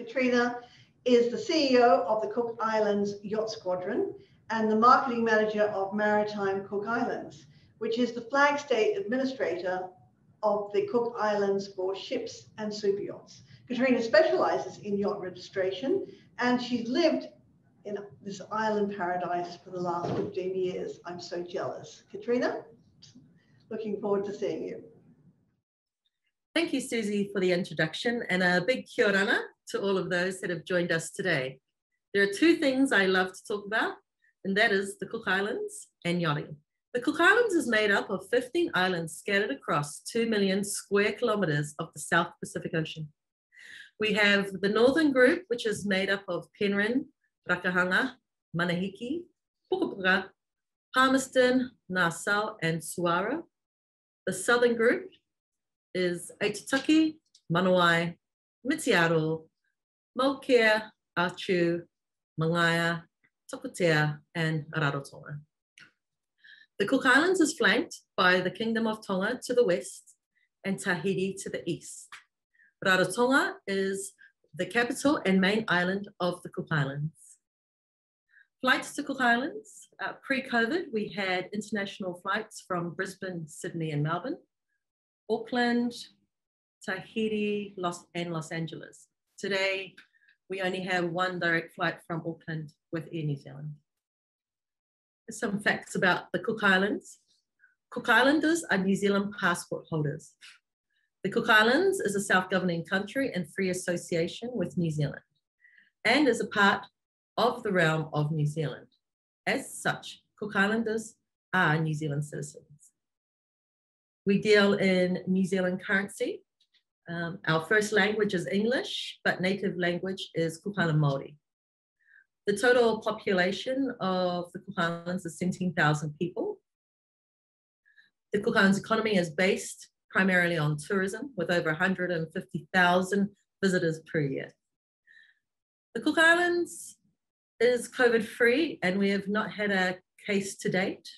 Katrina is the CEO of the Cook Islands Yacht Squadron and the marketing manager of Maritime Cook Islands, which is the flag state administrator of the Cook Islands for ships and super yachts. Katrina specializes in yacht registration and she's lived in this island paradise for the last 15 years. I'm so jealous. Katrina, looking forward to seeing you. Thank you, Susie, for the introduction and a big kia ora to all of those that have joined us today. There are two things I love to talk about, and that is the Cook Islands and yachting. The Cook Islands is made up of 15 islands scattered across 2 million square kilometers of the South Pacific Ocean. We have the northern group, which is made up of Penrhyn, Rakahanga, Manihiki, Pukapuka, Palmerston, Nassau, and Suwarrow. The southern group is Aitutaki, Manuae, Mitiaro, Mauke, Atiu, Mangaia, Takutea, and Rarotonga. The Cook Islands is flanked by the Kingdom of Tonga to the west and Tahiti to the east. Rarotonga is the capital and main island of the Cook Islands. Flights to Cook Islands, uh, pre-COVID, we had international flights from Brisbane, Sydney, and Melbourne, Auckland, Tahiti, Los, and Los Angeles. Today, we only have one direct flight from Auckland with Air New Zealand. Some facts about the Cook Islands. Cook Islanders are New Zealand passport holders. The Cook Islands is a self-governing country and free association with New Zealand and is a part of the realm of New Zealand. As such, Cook Islanders are New Zealand citizens. We deal in New Zealand currency, um, our first language is English, but native language is Island Māori. The total population of the Islands is 17,000 people. The Islands economy is based primarily on tourism with over 150,000 visitors per year. The Cook Islands is COVID free and we have not had a case to date,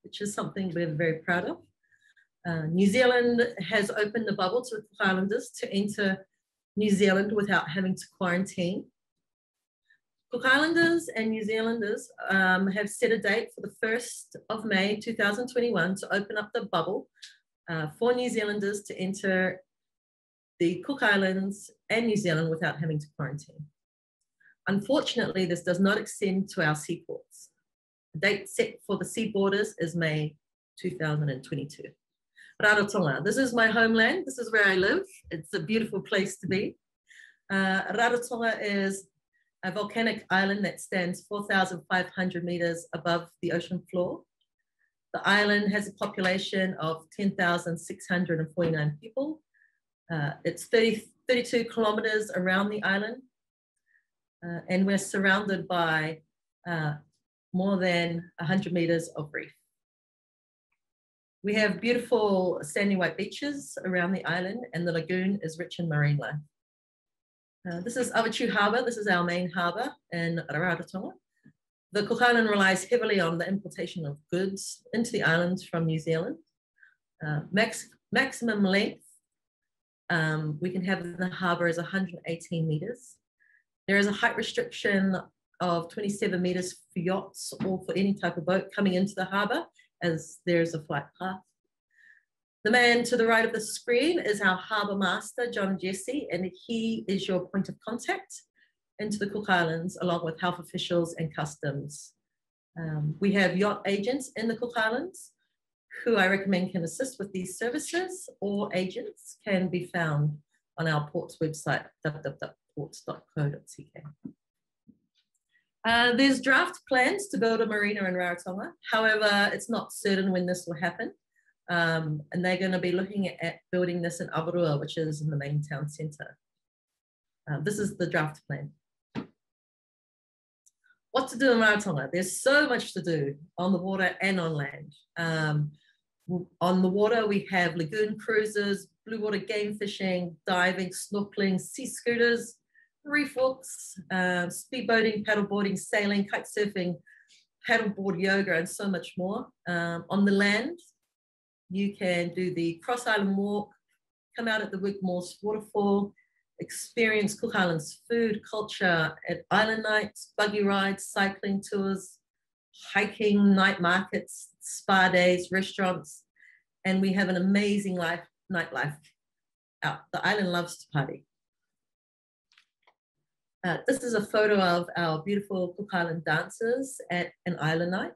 which is something we're very proud of. Uh, New Zealand has opened the bubble to Cook Islanders to enter New Zealand without having to quarantine. Cook Islanders and New Zealanders um, have set a date for the 1st of May 2021 to open up the bubble uh, for New Zealanders to enter the Cook Islands and New Zealand without having to quarantine. Unfortunately, this does not extend to our seaports. The date set for the sea borders is May 2022. Rarotonga. This is my homeland. This is where I live. It's a beautiful place to be. Uh, Rarotonga is a volcanic island that stands 4,500 meters above the ocean floor. The island has a population of 10,649 people. Uh, it's 30, 32 kilometers around the island. Uh, and we're surrounded by uh, more than 100 meters of reef. We have beautiful sandy white beaches around the island and the lagoon is rich in marine life. Uh, this is Avatiu Harbour. This is our main harbour in Rarotonga. The Island relies heavily on the importation of goods into the island from New Zealand. Uh, max, maximum length um, we can have in the harbour is 118 metres. There is a height restriction of 27 metres for yachts or for any type of boat coming into the harbour as there's a flight path. The man to the right of the screen is our harbour master, John Jesse, and he is your point of contact into the Cook Islands, along with health officials and customs. Um, we have yacht agents in the Cook Islands who I recommend can assist with these services, or agents can be found on our port's website, www.ports.co.ck. Uh, there's draft plans to build a marina in Rarotonga. However, it's not certain when this will happen. Um, and they're going to be looking at building this in Avarua, which is in the main town centre. Uh, this is the draft plan. What to do in Rarotonga? There's so much to do on the water and on land. Um, on the water, we have lagoon cruises, blue water game fishing, diving, snorkeling, sea scooters, reef walks, uh, speedboating, paddleboarding, sailing, kite surfing, paddleboard yoga, and so much more. Um, on the land, you can do the Cross Island Walk, come out at the Wigmore's Waterfall, experience Cook Islands food, culture at island nights, buggy rides, cycling tours, hiking, night markets, spa days, restaurants, and we have an amazing life, nightlife out. The island loves to party. Uh, this is a photo of our beautiful Cook Island dancers at an island night.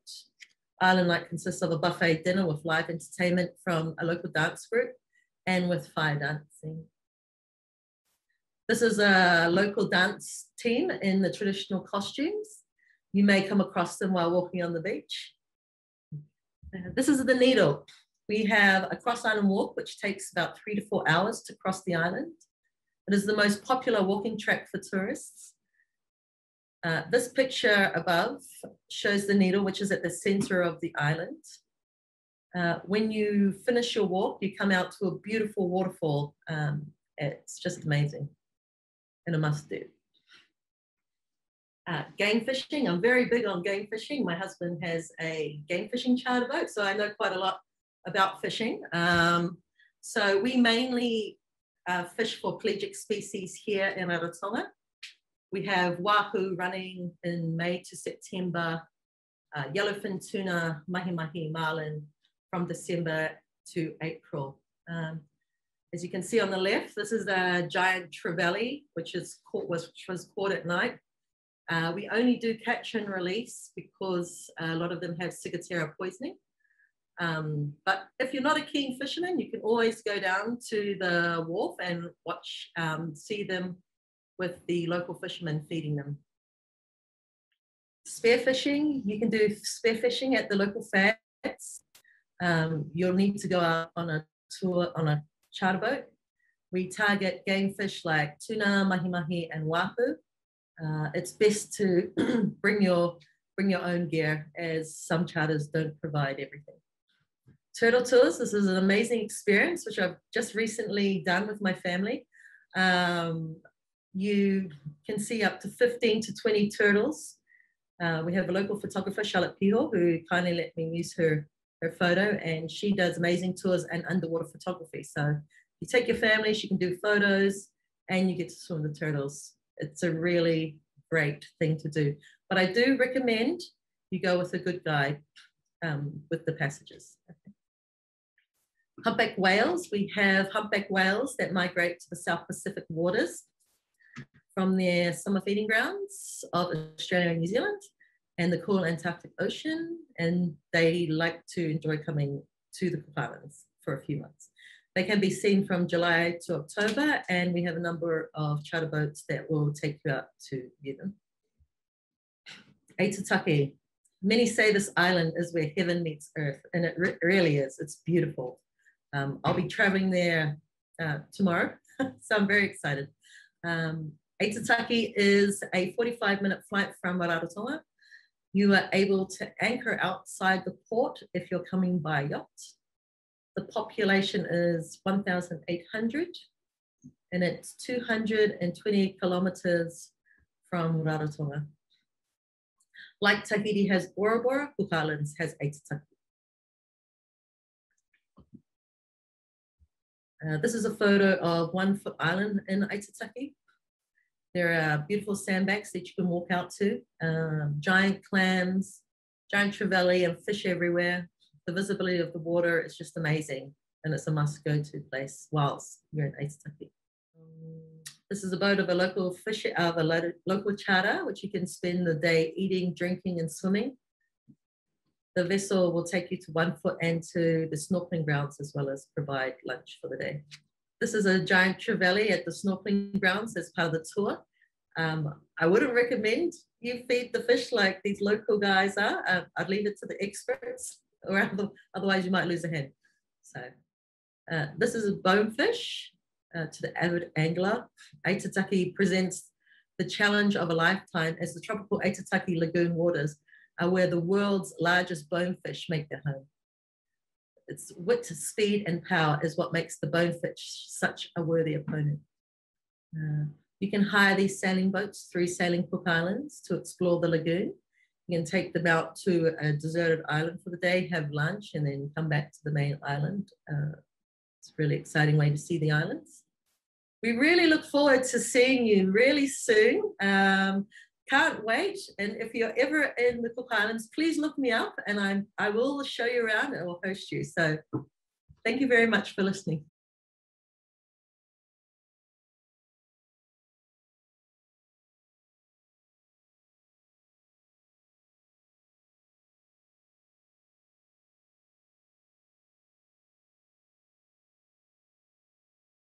Island night consists of a buffet dinner with live entertainment from a local dance group and with fire dancing. This is a local dance team in the traditional costumes. You may come across them while walking on the beach. Uh, this is the Needle. We have a cross island walk, which takes about three to four hours to cross the island. It is the most popular walking track for tourists. Uh, this picture above shows the needle, which is at the center of the island. Uh, when you finish your walk, you come out to a beautiful waterfall. Um, it's just amazing and a must do. Uh, game fishing, I'm very big on game fishing. My husband has a game fishing charter boat, so I know quite a lot about fishing. Um, so we mainly uh, fish for pelagic species here in Rarotonga. We have wahoo running in May to September, uh, yellowfin tuna, mahi-mahi marlin from December to April. Um, as you can see on the left, this is a giant trevally, which is caught, was, was caught at night. Uh, we only do catch and release because a lot of them have ciguatera poisoning. Um, but if you're not a keen fisherman, you can always go down to the wharf and watch, um, see them with the local fishermen feeding them. Spearfishing, you can do spearfishing at the local flats. Um, you'll need to go out on a tour on a charter boat. We target game fish like tuna, mahi-mahi, and wahoo. Uh, it's best to bring your bring your own gear as some charters don't provide everything. Turtle tours, this is an amazing experience, which I've just recently done with my family. Um, you can see up to 15 to 20 turtles. Uh, we have a local photographer, Charlotte Piho, who kindly let me use her, her photo, and she does amazing tours and underwater photography. So you take your family, she can do photos, and you get to swim the turtles. It's a really great thing to do. But I do recommend you go with a good guide um, with the passages. Humpback whales, we have humpback whales that migrate to the South Pacific waters from their summer feeding grounds of Australia and New Zealand and the cool Antarctic Ocean, and they like to enjoy coming to the Cook Islands for a few months. They can be seen from July to October, and we have a number of charter boats that will take you out to view them. Aitutaki. Many say this island is where heaven meets earth, and it re really is. It's beautiful. Um, I'll be traveling there uh, tomorrow, so I'm very excited. Um, Aitutaki is a 45 minute flight from Rarotonga. You are able to anchor outside the port if you're coming by yacht. The population is 1,800 and it's 220 kilometers from Rarotonga. Like Tahiti has Bora Bora, Cook Islands has Aitutaki. Uh, this is a photo of One Foot Island in Aitutaki. There are beautiful sandbanks that you can walk out to, um, giant clams, giant trevally, and fish everywhere. The visibility of the water is just amazing, and it's a must go to place whilst you're in Aitutaki. This is a boat of a local fish of a local charter, which you can spend the day eating, drinking, and swimming. The vessel will take you to One Foot and to the snorkeling grounds as well as provide lunch for the day. This is a giant trevally at the snorkeling grounds as part of the tour. Um, I wouldn't recommend you feed the fish like these local guys are. Uh, I'd leave it to the experts, or otherwise you might lose a hand. So uh, this is a bonefish uh, to the avid angler. Aitutaki presents the challenge of a lifetime as the tropical Aitutaki lagoon waters are where the world's largest bonefish make their home. Its wit, speed, and power is what makes the bonefish such a worthy opponent. Uh, you can hire these sailing boats through Sailing Cook Islands to explore the lagoon. You can take them out to a deserted island for the day, have lunch, and then come back to the main island. Uh, it's a really exciting way to see the islands. we really look forward to seeing you really soon. Um, can't wait. And if you're ever in the Cook Islands, please look me up and I'm, I will show you around and I will host you. So thank you very much for listening.